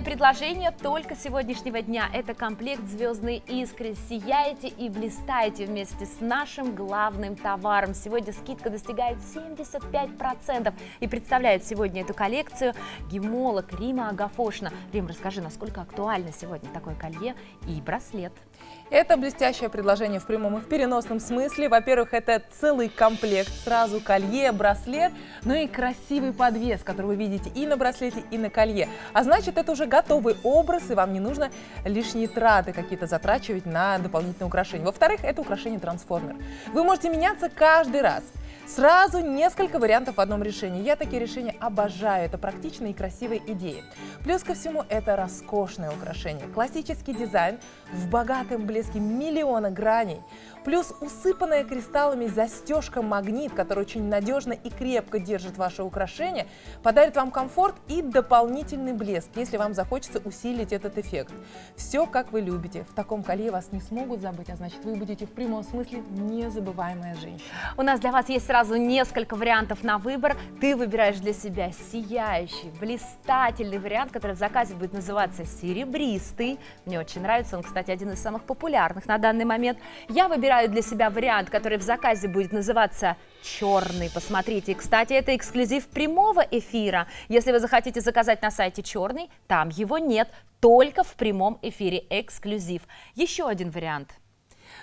Специальное предложение только сегодняшнего дня. Это комплект «Звездные искры». Сияете и блистаете вместе с нашим главным товаром. Сегодня скидка достигает 75%. И представляет сегодня эту коллекцию гемолог Рима Агафошина. Рим, расскажи, насколько актуально сегодня такое колье и браслет? Это блестящее предложение в прямом и в переносном смысле. Во-первых, это целый комплект, сразу колье, браслет, ну и красивый подвес, который вы видите и на браслете, и на колье. А значит, это уже готовый образ, и вам не нужно лишние траты какие-то затрачивать на дополнительные украшения. Во-вторых, это украшение трансформер. Вы можете меняться каждый раз. Сразу несколько вариантов в одном решении. Я такие решения обожаю. Это практичные и красивые идеи. Плюс ко всему это роскошное украшение. Классический дизайн в богатом блеске миллиона граней. Плюс усыпанная кристаллами застежка магнит, который очень надежно и крепко держит ваше украшение, подарит вам комфорт и дополнительный блеск, если вам захочется усилить этот эффект. Все как вы любите. В таком колье вас не смогут забыть, а значит вы будете в прямом смысле незабываемая женщина. У нас для вас есть сразу несколько вариантов на выбор. Ты выбираешь для себя сияющий, блистательный вариант, который в заказе будет называться серебристый. Мне очень нравится, он, кстати, один из самых популярных на данный момент. Я выбираю выбираю для себя вариант, который в заказе будет называться черный. Посмотрите, кстати, это эксклюзив прямого эфира. Если вы захотите заказать на сайте черный, там его нет, только в прямом эфире эксклюзив. Еще один вариант.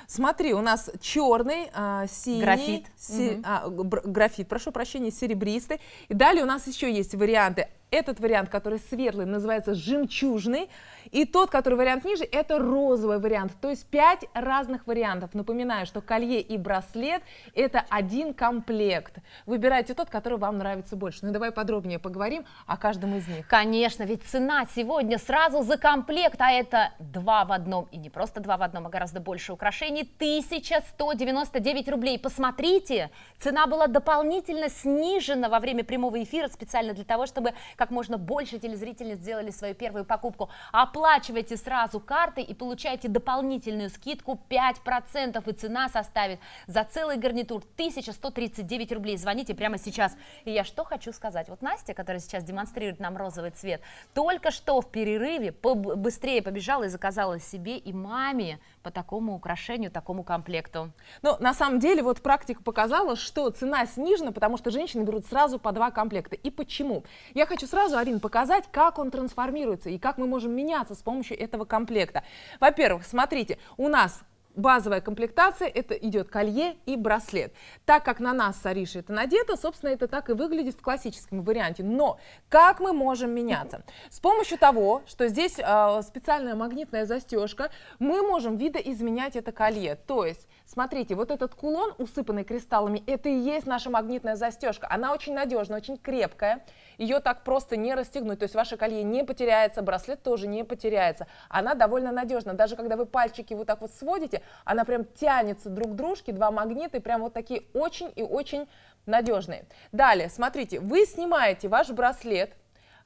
Смотри, у нас черный, а, синий, графит, си, угу. а, графит, прошу прощения, серебристый. И далее у нас еще есть варианты этот вариант, который светлый, называется жемчужный. И тот, который вариант ниже, это розовый вариант. То есть 5 разных вариантов. Напоминаю, что колье и браслет – это один комплект. Выбирайте тот, который вам нравится больше. Ну давай подробнее поговорим о каждом из них. Конечно, ведь цена сегодня сразу за комплект, а это два в одном. И не просто два в одном, а гораздо больше украшений. 1199 рублей. Посмотрите, цена была дополнительно снижена во время прямого эфира специально для того, чтобы как можно больше телезрительниц сделали свою первую покупку. Оплачивайте сразу картой и получайте дополнительную скидку 5%, и цена составит за целый гарнитур 1139 рублей. Звоните прямо сейчас. И я что хочу сказать. Вот Настя, которая сейчас демонстрирует нам розовый цвет, только что в перерыве быстрее побежала и заказала себе и маме по такому украшению, такому комплекту. Ну, на самом деле, вот практика показала, что цена снижена, потому что женщины берут сразу по два комплекта. И почему? Я хочу сразу, Арин, показать, как он трансформируется и как мы можем меняться с помощью этого комплекта. Во-первых, смотрите, у нас базовая комплектация, это идет колье и браслет. Так как на нас с Аришей это надето, собственно, это так и выглядит в классическом варианте. Но как мы можем меняться? С помощью того, что здесь э, специальная магнитная застежка, мы можем видоизменять это колье. То есть, смотрите, вот этот кулон, усыпанный кристаллами, это и есть наша магнитная застежка. Она очень надежная, очень крепкая ее так просто не расстегнуть, то есть ваше колье не потеряется, браслет тоже не потеряется. Она довольно надежна, даже когда вы пальчики вот так вот сводите, она прям тянется друг к дружке, два магнита, и прям вот такие очень и очень надежные. Далее, смотрите, вы снимаете ваш браслет,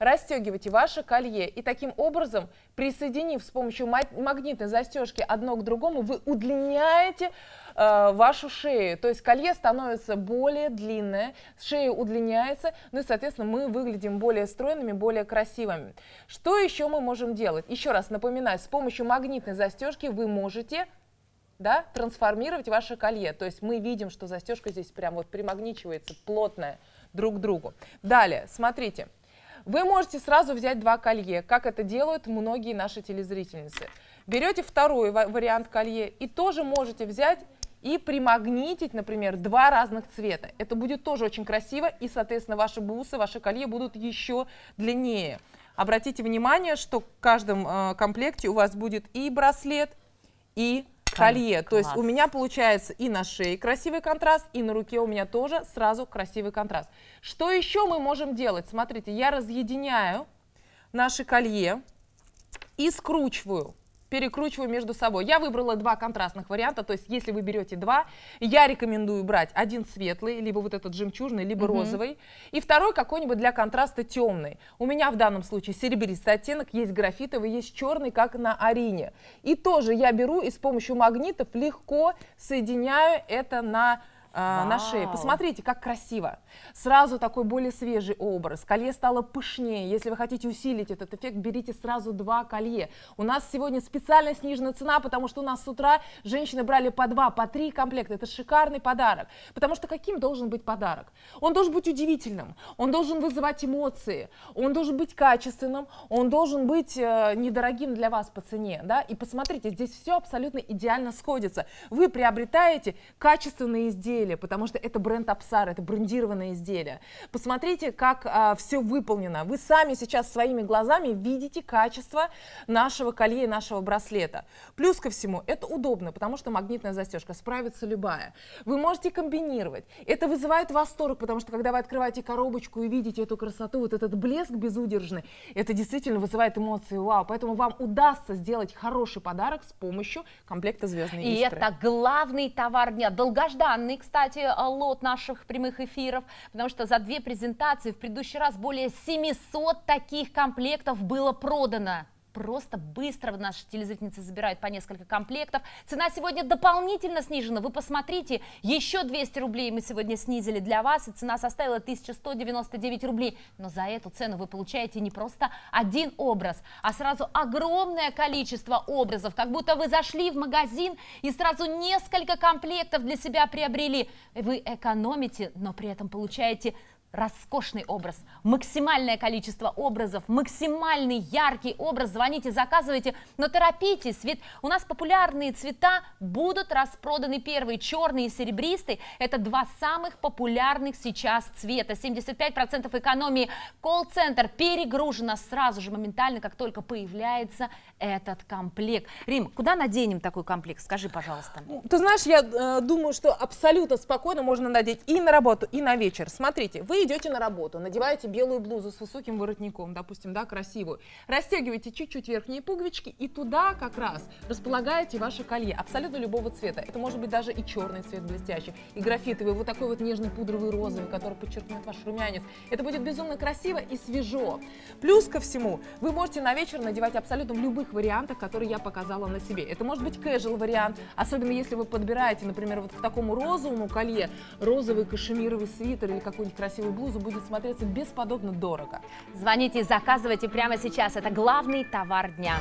расстегиваете ваше колье и таким образом, присоединив с помощью магнитной застежки одно к другому, вы удлиняете э, вашу шею. То есть колье становится более длинное, шея удлиняется, ну и, соответственно, мы выглядим более стройными, более красивыми. Что еще мы можем делать? Еще раз напоминаю, с помощью магнитной застежки вы можете да, трансформировать ваше колье. То есть мы видим, что застежка здесь прям вот примагничивается, плотная друг к другу. Далее, смотрите. Вы можете сразу взять два колье, как это делают многие наши телезрительницы. Берете второй вариант колье и тоже можете взять и примагнитить, например, два разных цвета. Это будет тоже очень красиво, и, соответственно, ваши бусы, ваши колье будут еще длиннее. Обратите внимание, что в каждом э, комплекте у вас будет и браслет, и колье. Класс. То есть у меня получается и на шее красивый контраст, и на руке у меня тоже сразу красивый контраст. Что еще мы можем делать? Смотрите, я разъединяю наши колье и скручиваю перекручиваю между собой. Я выбрала два контрастных варианта, то есть если вы берете два, я рекомендую брать один светлый, либо вот этот жемчужный, либо угу. розовый, и второй какой-нибудь для контраста темный. У меня в данном случае серебристый оттенок, есть графитовый, есть черный, как на Арине. И тоже я беру и с помощью магнитов легко соединяю это на а, на шее. Посмотрите, как красиво. Сразу такой более свежий образ. Колье стало пышнее. Если вы хотите усилить этот эффект, берите сразу два колье. У нас сегодня специально снижена цена, потому что у нас с утра женщины брали по два, по три комплекта. Это шикарный подарок. Потому что каким должен быть подарок? Он должен быть удивительным, он должен вызывать эмоции, он должен быть качественным, он должен быть э, недорогим для вас по цене. Да? И посмотрите, здесь все абсолютно идеально сходится. Вы приобретаете качественные изделия, изделие, потому что это бренд Апсар, это брендированное изделие. Посмотрите, как а, все выполнено. Вы сами сейчас своими глазами видите качество нашего колье и нашего браслета. Плюс ко всему, это удобно, потому что магнитная застежка справится любая. Вы можете комбинировать. Это вызывает восторг, потому что когда вы открываете коробочку и видите эту красоту, вот этот блеск безудержный, это действительно вызывает эмоции вау. Поэтому вам удастся сделать хороший подарок с помощью комплекта «Звездные И искры». это главный товар дня, долгожданный, кстати кстати, э, лот наших прямых эфиров, потому что за две презентации в предыдущий раз более 700 таких комплектов было продано просто быстро наши телезрительницы забирают по несколько комплектов. Цена сегодня дополнительно снижена. Вы посмотрите, еще 200 рублей мы сегодня снизили для вас, и цена составила 1199 рублей. Но за эту цену вы получаете не просто один образ, а сразу огромное количество образов, как будто вы зашли в магазин и сразу несколько комплектов для себя приобрели. Вы экономите, но при этом получаете роскошный образ, максимальное количество образов, максимальный яркий образ. Звоните, заказывайте, но торопитесь, ведь у нас популярные цвета будут распроданы первые, черный и серебристый. Это два самых популярных сейчас цвета. 75% экономии. Колл-центр перегружено сразу же, моментально, как только появляется этот комплект. Рим, куда наденем такой комплект? Скажи, пожалуйста. Ну, ты знаешь, я э, думаю, что абсолютно спокойно можно надеть и на работу, и на вечер. Смотрите, вы идете на работу, надеваете белую блузу с высоким воротником, допустим, да, красивую, растягиваете чуть-чуть верхние пуговички и туда как раз располагаете ваше колье абсолютно любого цвета. Это может быть даже и черный цвет блестящий, и графитовый, вот такой вот нежный пудровый розовый, который подчеркнет ваш румянец. Это будет безумно красиво и свежо. Плюс ко всему, вы можете на вечер надевать абсолютно в любых вариантах, которые я показала на себе. Это может быть casual вариант, особенно если вы подбираете, например, вот к такому розовому колье, розовый кашемировый свитер или какую-нибудь красивую блузу будет смотреться бесподобно дорого. Звоните и заказывайте прямо сейчас. Это главный товар дня.